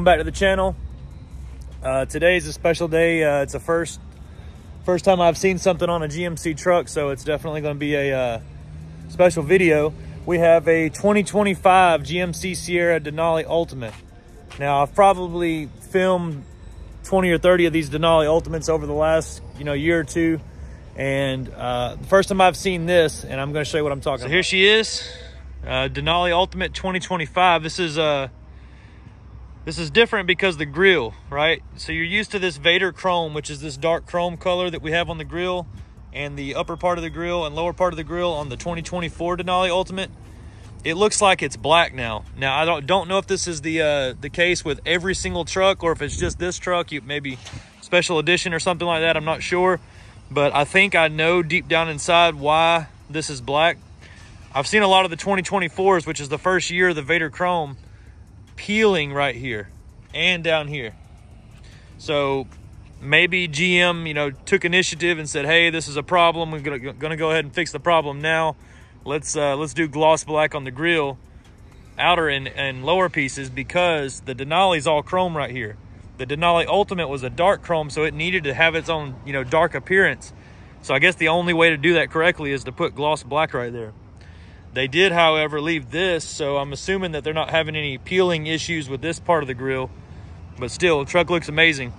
welcome back to the channel. Uh, today is a special day. Uh, it's the first first time I've seen something on a GMC truck, so it's definitely going to be a uh, special video. We have a 2025 GMC Sierra Denali Ultimate. Now, I've probably filmed 20 or 30 of these Denali Ultimates over the last you know year or two, and uh, the first time I've seen this, and I'm going to show you what I'm talking about. so about. here she is, uh, Denali Ultimate 2025. This is a uh, this is different because the grill, right? So you're used to this Vader chrome, which is this dark chrome color that we have on the grill and the upper part of the grill and lower part of the grill on the 2024 Denali Ultimate. It looks like it's black now. Now I don't don't know if this is the uh, the case with every single truck or if it's just this truck. You maybe special edition or something like that. I'm not sure, but I think I know deep down inside why this is black. I've seen a lot of the 2024s, which is the first year of the Vader Chrome peeling right here and down here. So maybe GM, you know, took initiative and said, "Hey, this is a problem. We're gonna, go ahead and fix the problem now. Let's uh, let's do gloss black on the grill, outer and, and lower pieces because the Denali's all chrome right here. The Denali Ultimate was a dark chrome, so it needed to have its own, you know, dark appearance. So I guess the only way to do that correctly is to put gloss black right there. They did, however, leave this, so I'm assuming that they're not having any peeling issues with this part of the grill. But still, the truck looks amazing.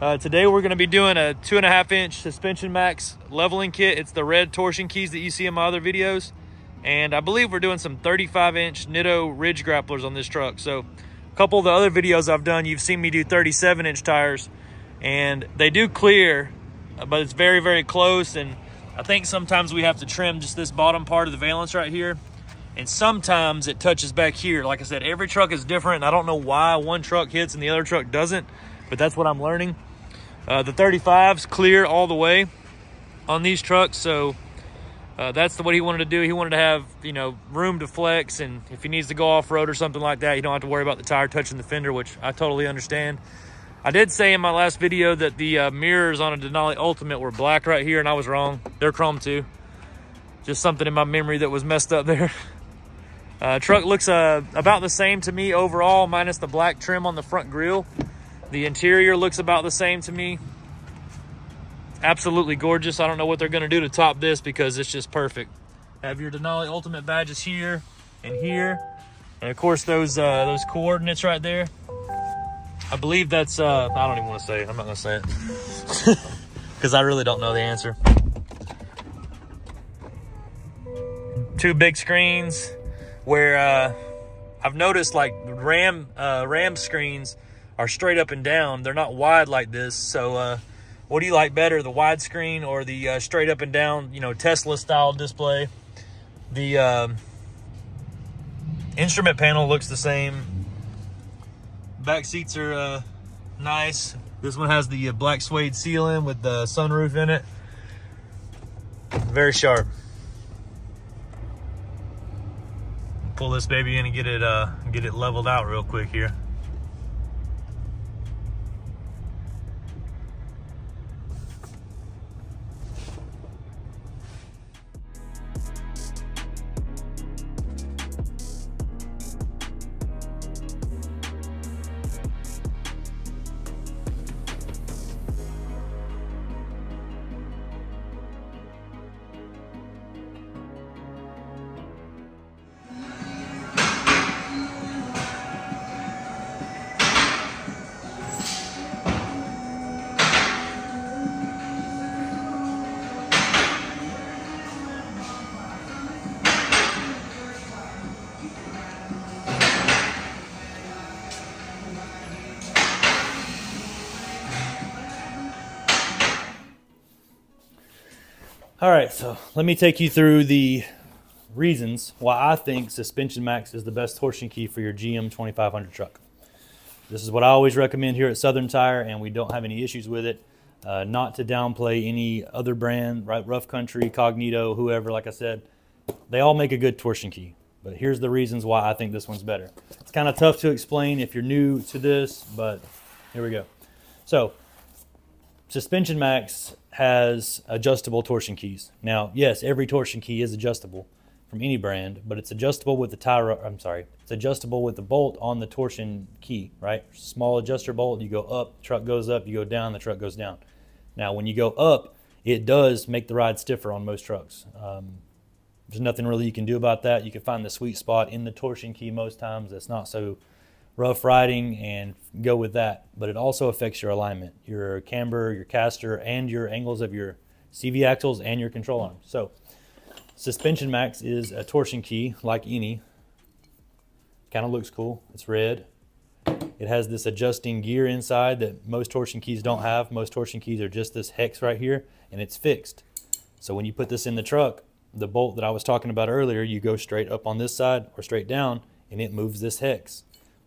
Uh, today we're going to be doing a two and a half inch SuspensionMAXX leveling kit. It's the red torsion keys that you see in my other videos. And I believe we're doing some 35 inch Nitto ridge grapplers on this truck. So a couple of the other videos I've done, you've seen me do 37 inch tires and they do clear, but it's very, very close. And I think sometimes we have to trim just this bottom part of the valence right here. And sometimes it touches back here. Like I said, every truck is different. I don't know why one truck hits and the other truck doesn't, but that's what I'm learning. Uh, the 35's clear all the way on these trucks. So uh, that's the, what he wanted to do. He wanted to have, you know, room to flex. And if he needs to go off road or something like that, you don't have to worry about the tire touching the fender, which I totally understand. I did say in my last video that the uh, mirrors on a Denali Ultimate were black right here, and I was wrong. They're chrome too. Just something in my memory that was messed up there. Uh, truck looks uh, about the same to me overall, minus the black trim on the front grille. The interior looks about the same to me. Absolutely gorgeous. I don't know what they're going to do to top this because it's just perfect. Have your Denali Ultimate badges here and here. And of course, those uh, those coordinates right there. I believe that's, uh, I don't even want to say it. I'm not going to say it. Because I really don't know the answer. Two big screens where uh, I've noticed like RAM, uh, RAM screens are straight up and down. They're not wide like this. So uh, what do you like better, the wide screen or the uh, straight up and down, you know, Tesla style display? The um, instrument panel looks the same Back seats are uh, nice. This one has the uh, black suede ceiling with the sunroof in it. Very sharp. Pull this baby in and get it uh, get it leveled out real quick here. All right, so let me take you through the reasons why I think SuspensionMAXX is the best torsion key for your GM 2500 truck. This is what I always recommend here at Southern Tire, and we don't have any issues with it. Uh, not to downplay any other brand, right? Rough Country, Cognito, whoever, like I said, they all make a good torsion key. But here's the reasons why I think this one's better. It's kind of tough to explain if you're new to this, but here we go. So, SuspensionMAXX has adjustable torsion keys. Now, yes, every torsion key is adjustable. from any brand, but it's adjustable with the tire. I'm sorry, it's adjustable with the bolt on the torsion key, right? Small adjuster bolt. You go up, truck goes up. You go down, the truck goes down. Now, when you go up, it does make the ride stiffer on most trucks. Um, there's nothing really you can do about that. You can find the sweet spot in the torsion key most times. That's not so rough riding and go with that. But it also affects your alignment, your camber, your caster, and your angles of your CV axles and your control arm. So SuspensionMAXX is a torsion key like any. Kind of looks cool. It's red. It has this adjusting gear inside that most torsion keys don't have. Most torsion keys are just this hex right here and it's fixed. So when you put this in the truck, the bolt that I was talking about earlier, you go straight up on this side or straight down and it moves this hex.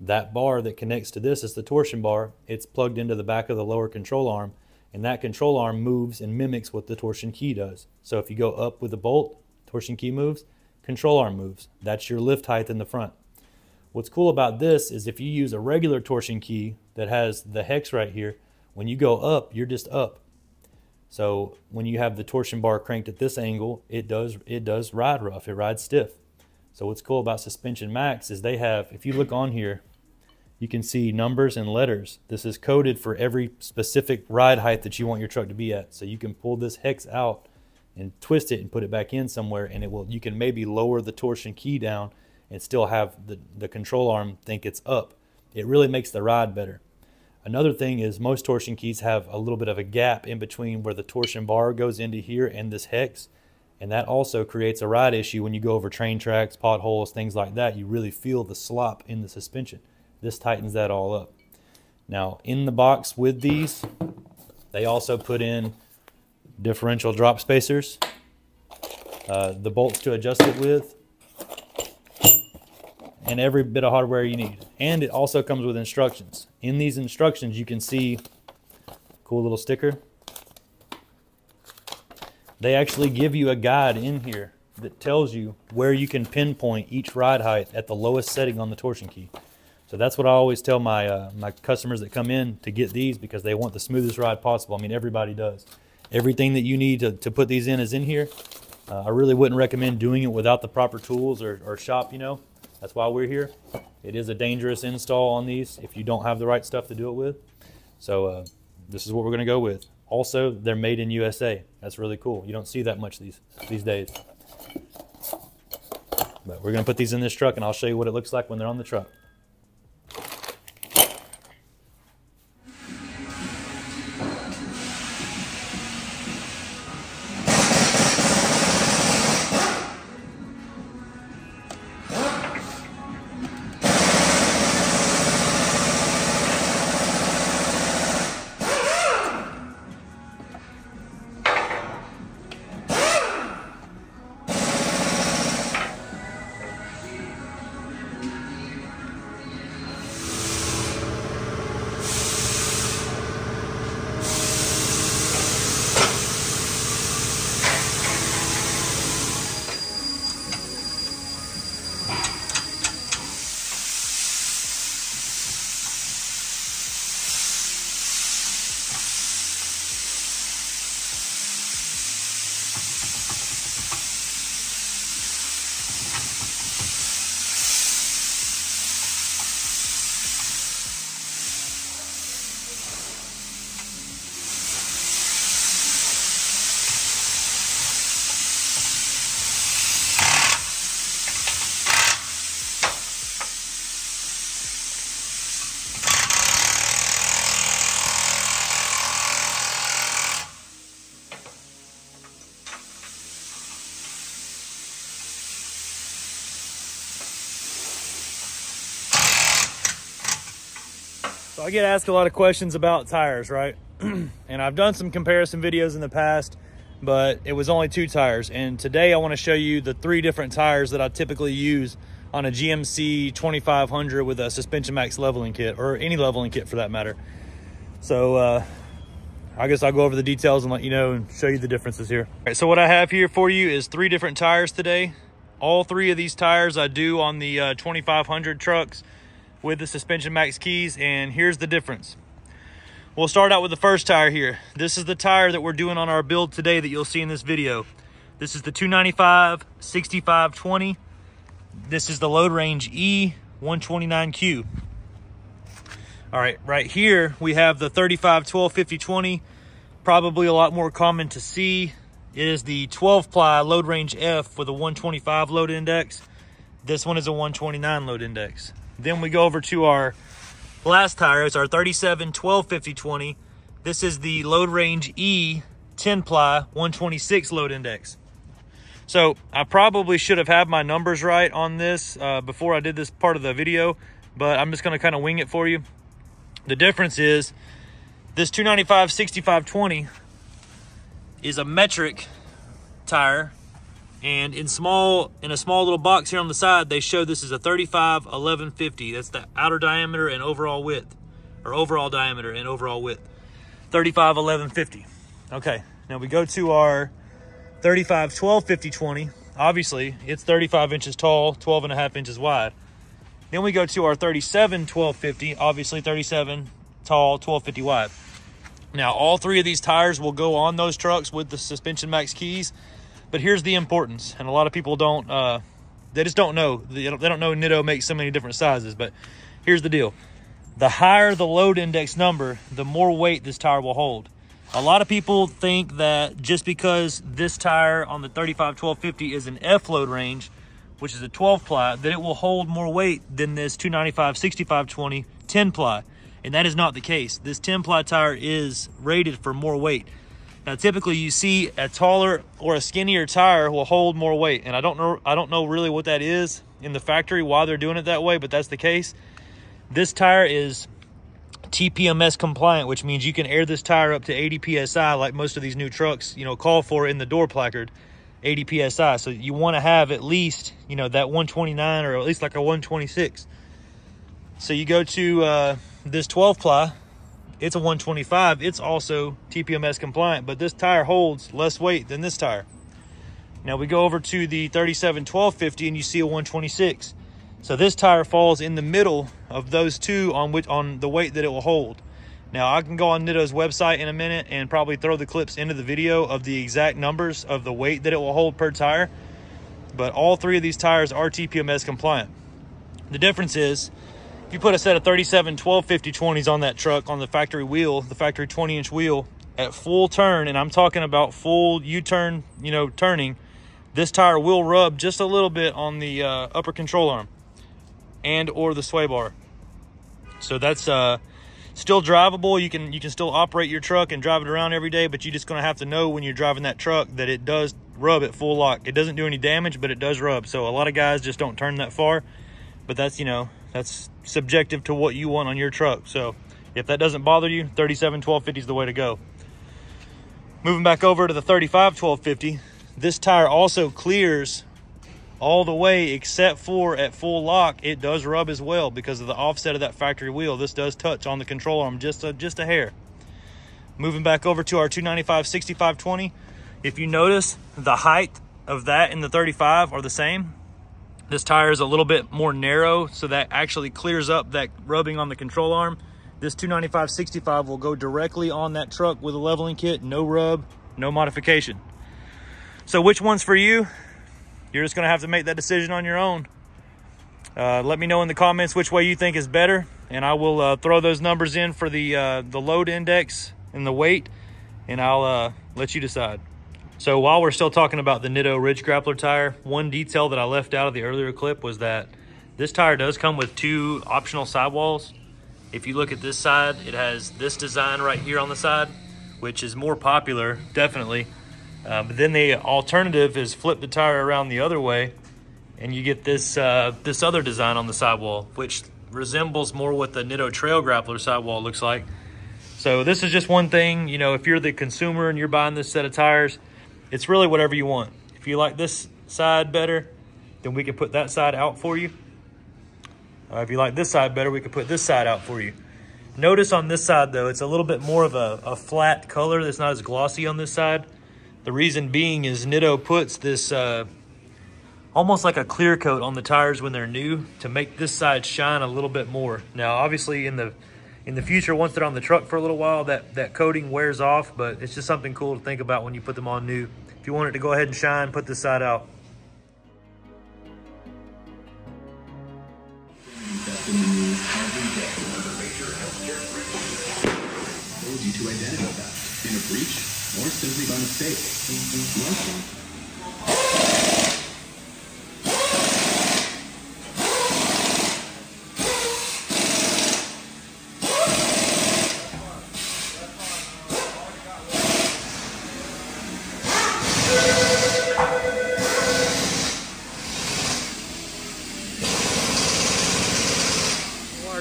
That bar that connects to this is the torsion bar. It's plugged into the back of the lower control arm and that control arm moves and mimics what the torsion key does. So if you go up with the bolt, torsion key moves, control arm moves. That's your lift height in the front. What's cool about this is if you use a regular torsion key that has the hex right here, when you go up, you're just up. So when you have the torsion bar cranked at this angle, it does it does ride rough, it rides stiff. So what's cool about SuspensionMAXX is they have, if you look on here, you can see numbers and letters. This is coded for every specific ride height that you want your truck to be at. So you can pull this hex out and twist it and put it back in somewhere and it will you can maybe lower the torsion key down and still have the, the control arm think it's up. It really makes the ride better. Another thing is most torsion keys have a little bit of a gap in between where the torsion bar goes into here and this hex. And that also creates a ride issue when you go over train tracks, potholes, things like that. You really feel the slop in the suspension. This tightens that all up. Now, in the box with these, they also put in differential drop spacers, uh, the bolts to adjust it with, and every bit of hardware you need. And it also comes with instructions. In these instructions, you can see cool little sticker. They actually give you a guide in here that tells you where you can pinpoint each ride height at the lowest setting on the torsion key. So that's what I always tell my uh, my customers that come in to get these because they want the smoothest ride possible. I mean, everybody does. Everything that you need to, to put these in is in here. Uh, I really wouldn't recommend doing it without the proper tools or, or shop, you know. That's why we're here. It is a dangerous install on these if you don't have the right stuff to do it with. So uh, this is what we're going to go with. Also, they're made in USA. That's really cool. You don't see that much these these days. But we're going to put these in this truck, and I'll show you what it looks like when they're on the truck. I get asked a lot of questions about tires, right? and I've done some comparison videos in the past, but it was only two tires. And today I want to show you the three different tires that I typically use on a GMC 2500 with a SuspensionMAXX leveling kit, or any leveling kit for that matter. So uh, I guess I'll go over the details and let you know and show you the differences here. All right, so what I have here for you is three different tires today. All three of these tires I do on the uh, 2500 trucks with the SuspensionMAXX keys and here's the difference. We'll start out with the first tire here. This is the tire that we're doing on our build today that you'll see in this video. This is the 295 6520. This is the load range E129Q. All right, right here we have the 35 12 50 20, probably a lot more common to see. It is the 12 ply load range F with a 125 load index. This one is a 129 load index. Then we go over to our last tire. It's our 37 12 50 20. This is the load range E 10 ply 126 load index. So I probably should have had my numbers right on this uh, before I did this part of the video, but I'm just gonna kind of wing it for you. The difference is this 295 6520 is a metric tire and in small in a small little box here on the side they show this is a 35 1150 that's the outer diameter and overall width or overall diameter and overall width. 35 1150 okay now we go to our 35 12 50 20 obviously it's 35 inches tall 12 and a half inches wide. Then we go to our 37 12 50 obviously 37 tall 12 50 wide. Now all three of these tires will go on those trucks with the SuspensionMAXX keys but here's the importance and a lot of people don't uh, they just don't know they don't, they don't know nitto makes so many different sizes but here's the deal the higher the load index number the more weight this tire will hold a lot of people think that just because this tire on the 35 1250 is an F load range, which is a 12 ply, that it will hold more weight than this 295 65 20 10 ply. And that is not the case. This 10 ply tire is rated for more weight. Now, typically you see a taller or a skinnier tire will hold more weight. And I don't know, I don't know really what that is in the factory, why they're doing it that way, but that's the case. This tire is TPMS compliant, which means you can air this tire up to 80 PSI like most of these new trucks, you know, call for in the door placard, 80 PSI. So you want to have at least, you know, that 129 or at least like a 126. So you go to uh, this 12 ply, it's a 125. It's also TPMS compliant, but this tire holds less weight than this tire. Now we go over to the 37 1250 and you see a 126. So this tire falls in the middle of those two on which on the weight that it will hold. Now I can go on Nitto's website in a minute and probably throw the clips into the video of the exact numbers of the weight that it will hold per tire. But all three of these tires are TPMS compliant. The difference is if you put a set of 37 1250 20s on that truck on the factory wheel, the factory 20 inch wheel at full turn, and I'm talking about full U-turn, you know, turning, this tire will rub just a little bit on the uh, upper control arm and or the sway bar. So that's uh, still drivable. You can you can still operate your truck and drive it around every day, but you're just gonna have to know when you're driving that truck that it does rub at full lock. It doesn't do any damage, but it does rub. So a lot of guys just don't turn that far. But that's you know that's subjective to what you want on your truck. So if that doesn't bother you, 37 1250 is the way to go. Moving back over to the 35 1250, this tire also clears all the way except for at full lock it does rub as well because of the offset of that factory wheel this does touch on the control arm just a just a hair moving back over to our 295 6520 if you notice the height of that and the 35 are the same this tire is a little bit more narrow so that actually clears up that rubbing on the control arm this 295 65 will go directly on that truck with a leveling kit no rub no modification so which one's for you you're just going to have to make that decision on your own. Uh, let me know in the comments which way you think is better, and I will uh, throw those numbers in for the uh, the load index and the weight, and I'll uh, let you decide. So while we're still talking about the Nitto Ridge Grappler tire, one detail that I left out of the earlier clip was that this tire does come with two optional sidewalls. If you look at this side, it has this design right here on the side, which is more popular, definitely, uh, but then the alternative is flip the tire around the other way and you get this uh, this other design on the sidewall, which resembles more what the Nitto Trail Grappler sidewall looks like. So this is just one thing, you know, if you're the consumer and you're buying this set of tires, it's really whatever you want. If you like this side better, then we can put that side out for you. Uh, if you like this side better, we can put this side out for you. Notice on this side though, it's a little bit more of a, a flat color that's not as glossy on this side. The reason being is Nitto puts this uh, almost like a clear coat on the tires when they're new to make this side shine a little bit more. Now, obviously in the in the future, once they're on the truck for a little while, that, that coating wears off, but it's just something cool to think about when you put them on new. If you want it to go ahead and shine, put this side out.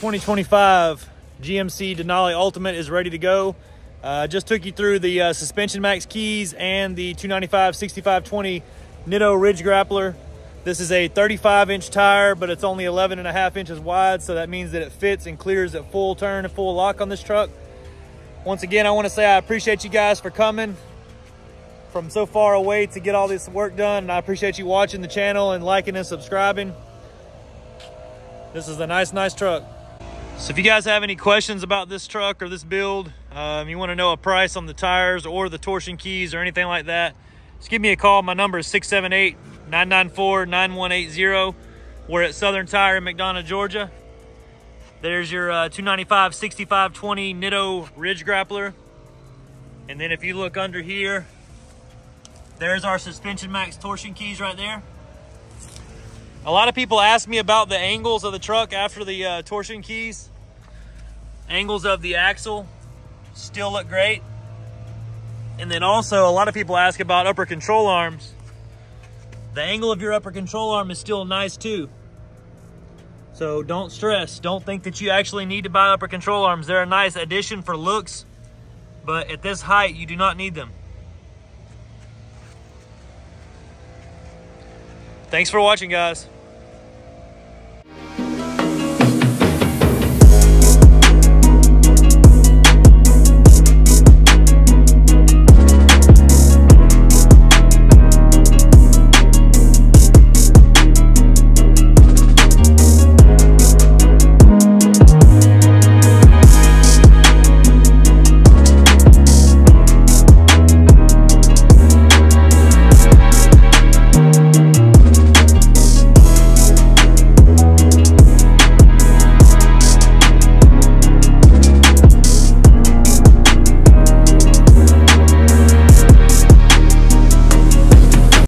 2025 GMC Denali Ultimate is ready to go. Uh, just took you through the uh, SuspensionMAXX keys and the 295 6520 Nitto Ridge Grappler. This is a 35 inch tire, but it's only 11 and a half inches wide. So that means that it fits and clears at full turn and full lock on this truck. Once again, I want to say I appreciate you guys for coming from so far away to get all this work done. And I appreciate you watching the channel and liking and subscribing. This is a nice, nice truck. So if you guys have any questions about this truck or this build, um, you want to know a price on the tires or the torsion keys or anything like that, just give me a call. My number is 678-994-9180. We're at Southern Tire in McDonough, Georgia. There's your uh, 295 6520 Nitto Ridge Grappler. And then if you look under here, there's our SuspensionMAXX torsion keys right there. A lot of people ask me about the angles of the truck after the uh, torsion keys. Angles of the axle still look great. And then also a lot of people ask about upper control arms. The angle of your upper control arm is still nice too. So don't stress. Don't think that you actually need to buy upper control arms. They're a nice addition for looks, but at this height, you do not need them. Thanks for watching, guys.